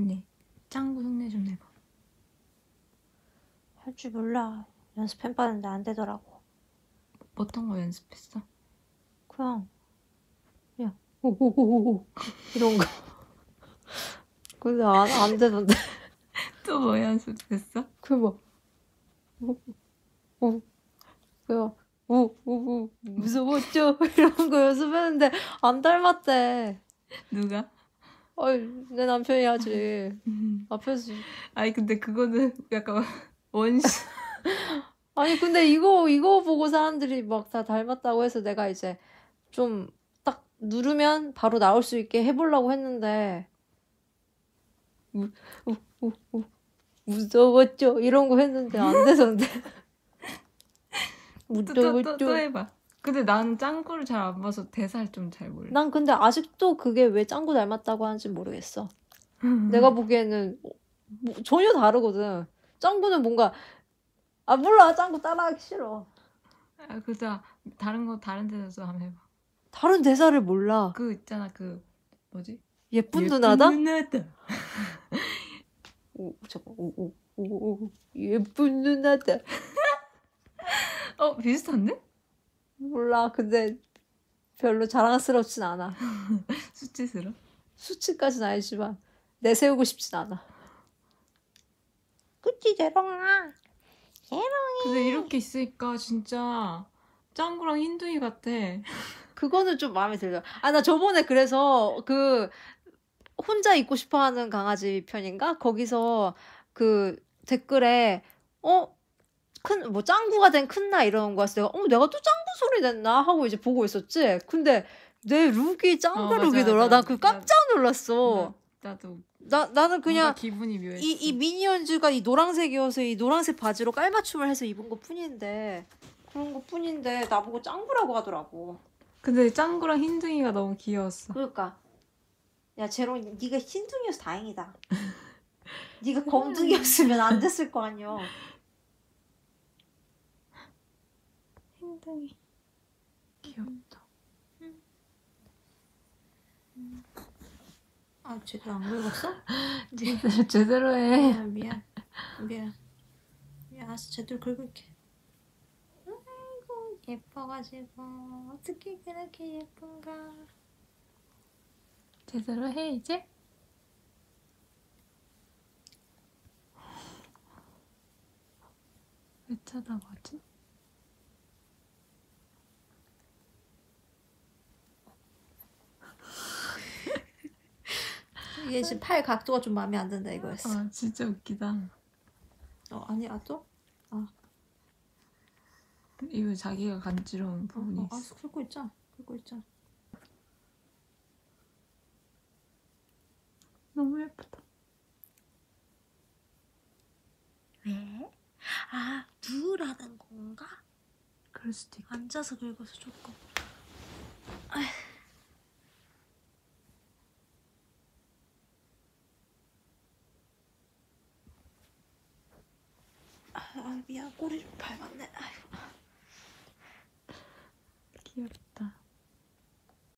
언니 짱구 흉내 좀 내봐. 할 줄 몰라. 연습해봤는데 안 되더라고. 어떤 거 연습했어? 그냥 그냥 오오오오 이런 거. 근데 안, 안 되던데. 또 뭐 연습했어? 그막 오오 그냥 오오오 무서웠죠? 이런 거 연습했는데 안 닮았대. 누가? 어이 내 남편이 하지. 음. 앞에서 아니 근데 그거는 약간 원시 아니 근데 이거 이거 보고 사람들이 막 다 닮았다고 해서 내가 이제 좀 딱 누르면 바로 나올 수 있게 해보려고 했는데 우, 우, 우, 우, 무서웠죠 이런 거 했는데 안 되던데 또, 또, 또, 또 무서웠죠 해봐. 근데 나는 짱구를 잘 안 봐서 대사를 좀 잘 몰라. 난 근데 아직도 그게 왜 짱구 닮았다고 하는지 모르겠어 내가 보기에는 뭐 전혀 다르거든 짱구는 뭔가 아 몰라 짱구 따라하기 싫어 아, 그다 다른 거 다른 데서 한번 해봐. 다른 대사를 몰라 그 있잖아 그 뭐지? 예쁜 누나다? 누나다. 오, 잠깐, 오, 오, 오, 오, 예쁜 누나다. 어 비슷한데? 몰라, 근데 별로 자랑스럽진 않아. 수치스러? 수치까진 아니지만 내세우고 싶진 않아. 그치, 재롱아. 근데 이렇게 있으니까 진짜 짱구랑 흰둥이 같아. 그거는 좀 마음에 들어요. 아, 나 저번에 그래서 그 혼자 있고 싶어 하는 강아지 편인가? 거기서 그 댓글에 어? 큰, 뭐, 짱구가 된 큰 나 이러는 거였어. 내가, 어, 내가 또 짱구 소리 냈나? 하고 이제 보고 있었지. 근데 내 룩이 짱구 어, 룩이더라. 맞아. 나그 깜짝 놀랐어. 나, 나도 나, 나는 그냥 그냥 기분이 묘했어. 이, 이 미니언즈가 이 노란색이어서 이 노란색 바지로 깔맞춤을 해서 입은 것 뿐인데, 그런 것 뿐인데, 나보고 짱구라고 하더라고. 근데 짱구랑 흰둥이가 너무 귀여웠어. 그러니까 야 제롱 네가 흰둥이여서 다행이다. 네가 검둥이였으면 안 됐을 거 아니야. 흰둥이 귀엽다. 아 제대로 안 긁었어? 제대로 제대로 해. 아, 미안 미안 미안 알았어 제대로 긁을게. 아이고 예뻐가지고 어떻게 그렇게 예쁜가? 제대로 해 이제. 왜 쳐다보지? 이게 지금 팔 각도가 좀 마음에 안 든다 이거였어. 아 진짜 웃기다. 어 아니야 또? 이거 자기가 간지러운 어, 부분이 어, 있어. 알았어 긁고 있자 긁고 있자. 너무 예쁘다. 왜? 아 누우라는 건가? 그럴 수도 있고. 앉아서 긁어서 조금. 아, 아 미안 꼬리를 밟았네. 아이고. 귀엽다.